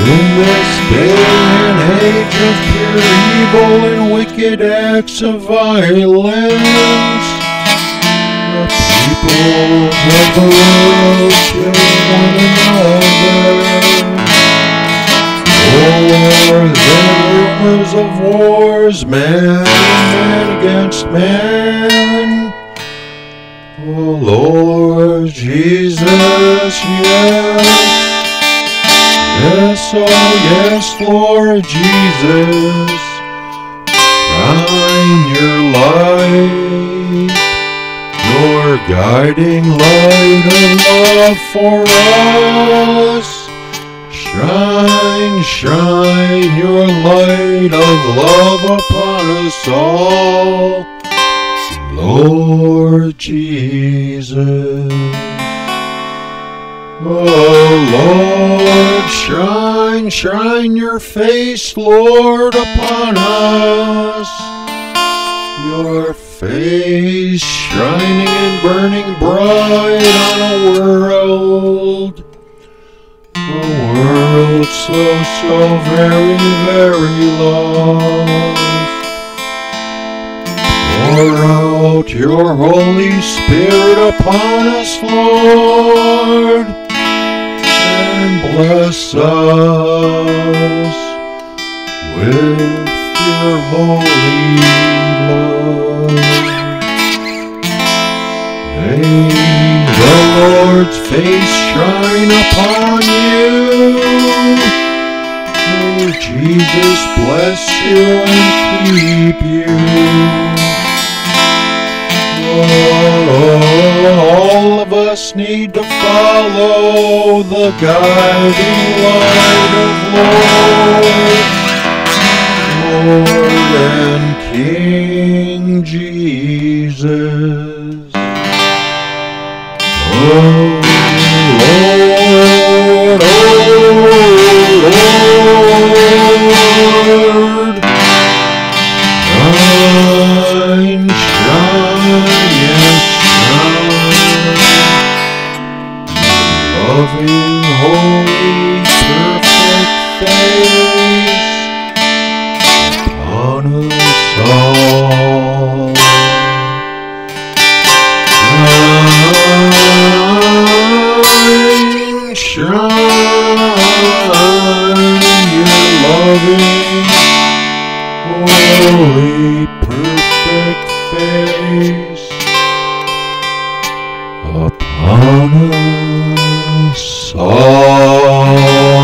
In this day and age of pure evil and wicked acts of violence, the peoples of the world kill one another. For their rumors of wars, man against man. Oh Lord Jesus, yes. Yes, oh yes, Lord Jesus. Shine your light, your guiding light of love for us. Shine, shine your light of love upon us all. Lord Jesus. Oh Lord, shine, shine your face, Lord, upon us. Your face shining and burning bright on a world. A world so, so very, very lost. Pour out your Holy Spirit upon us, Lord, and bless us with your holy love. May the Lord's face shine upon you. May Jesus bless you and keep Need to follow the guiding light of Lord, Lord and King Jesus. Oh big face upon us all.